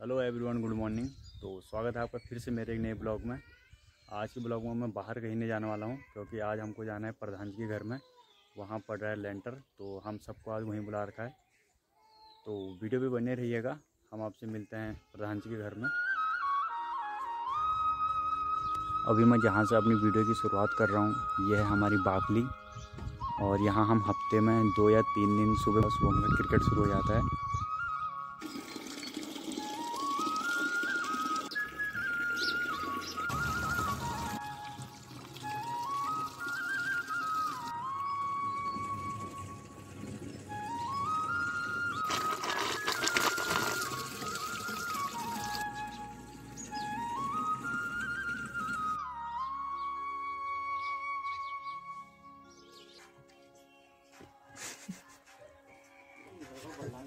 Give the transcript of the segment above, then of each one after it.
Hello everyone, good morning. तो स्वागत है आपका फिर से मेरे एक नए ब्लॉग में। आज के ब्लॉग में मैं बाहर कहीं नहीं जाने वाला हूँ, क्योंकि आज हमको जाना है प्रधान जी के घर में। वहाँ पड़ रहा है लेंटर तो हम सबको आज वहीं बुला रखा है। तो वीडियो भी बने रहिएगा, हम आपसे मिलते हैं प्रधान जी के घर में। अभी मैं जहाँ से अपनी वीडियो की शुरुआत कर रहा हूँ, यह है हमारी बागली और यहाँ हम हफ़्ते में दो या तीन दिन सुबह सुबह में क्रिकेट शुरू हो जाता है।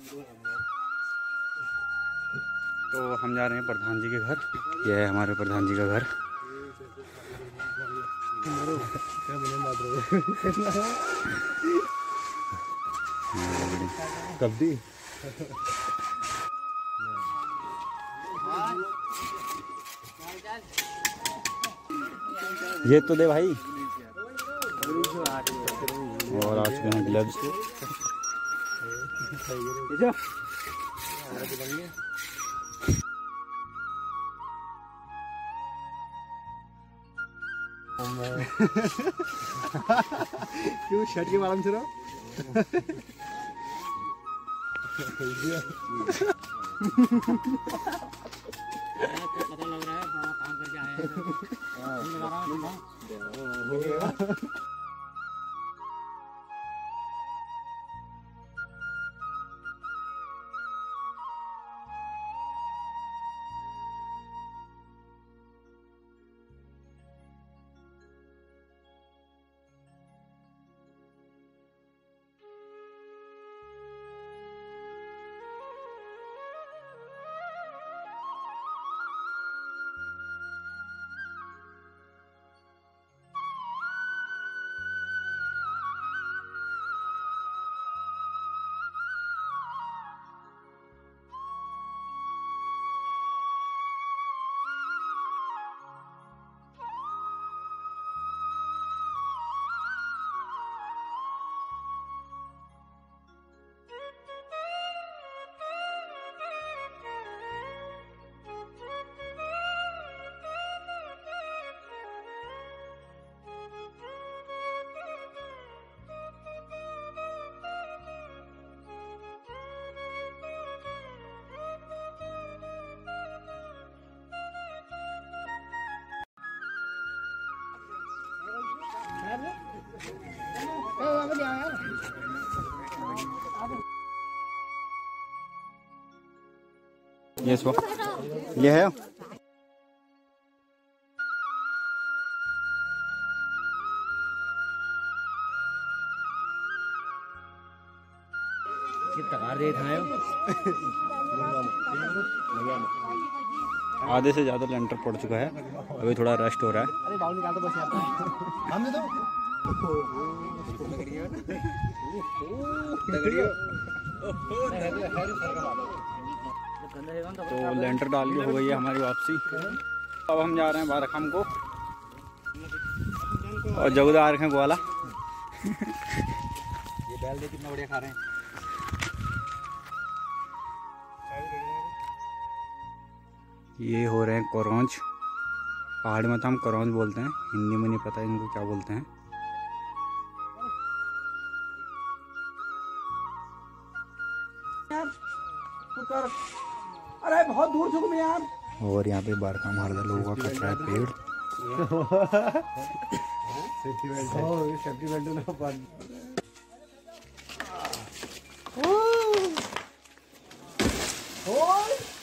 तो हम जा रहे हैं प्रधान जी के घर। यह है हमारे प्रधान जी का घर। कब्दी। ये तो दे भाई। और आज के ग्लव्स क्यों शर्ट के बारे पता लग रहा है काम करके आए हैं ये सो ये है तकार दे थायो आधे से ज़्यादा लेंटर पड़ चुका है अभी थोड़ा रेस्ट हो रहा है अरे बाउल निकाल दो बस यार हमने तो तो लेंटर डाल के हो गई है हमारी वापसी। अब हम जा रहे हैं बारखाम को। और जगुदा आ रखे हैं ग्वाला। ये बैल दे कितना बढ़िया खा रहे हैं। ये हो रहे हैं करौंज। पहाड़ में तो हम करौंज बोलते हैं। हिंदी में नहीं पता इनको क्या बोलते हैं। अरे बहुत दूर छुक में यार और यहाँ पे बारका मारदा लोगों का कट रहा है पेड़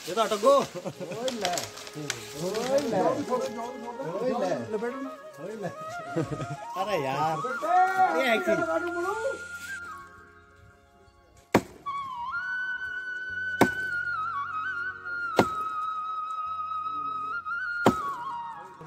ये तो अटको अरे यार ये है कि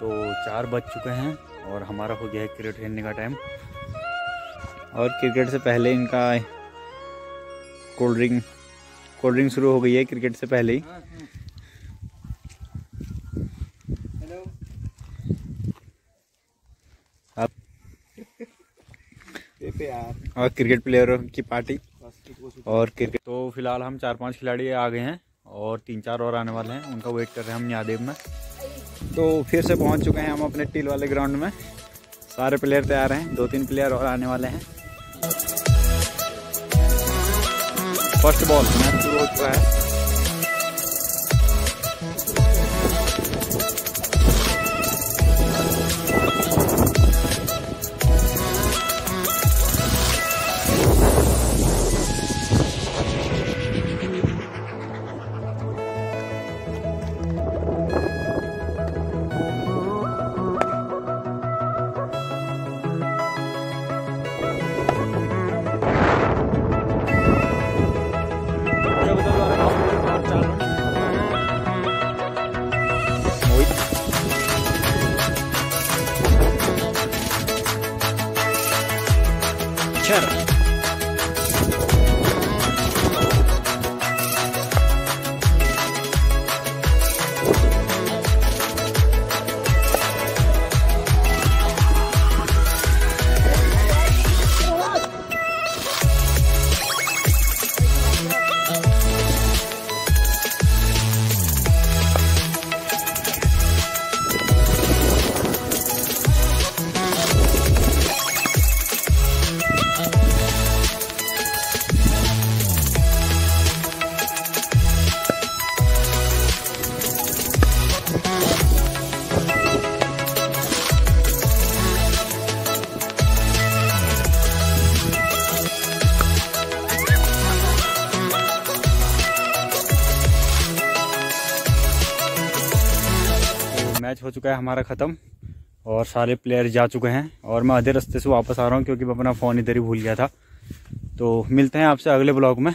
तो चार बज चुके हैं और हमारा हो गया है क्रिकेट खेलने का टाइम और क्रिकेट से पहले इनका कोल्ड ड्रिंक कोल्ड ड्रिंक शुरू हो गई है क्रिकेट से पहले ही। अब और क्रिकेट प्लेयरों की पार्टी। और क्रिकेट तो फ़िलहाल हम चार पाँच खिलाड़ी आ गए हैं और तीन चार और आने वाले हैं। उनका वेट कर रहे हैं हम यादेव में। तो फिर से पहुँच चुके हैं हम अपने टील वाले ग्राउंड में। सारे प्लेयर तैयार हैं, दो तीन प्लेयर और आने वाले हैं। फ़र्स्ट बॉल मैच शुरू हो चुका है। cheddar. मैच हो चुका है, हमारा ख़त्म। और सारे प्लेयर जा चुके हैं। और मैं आधे रास्ते से वापस आ रहा हूँ, क्योंकि मैं अपना फ़ोन इधर ही भूल गया था। तो मिलते हैं आपसे अगले ब्लॉग में।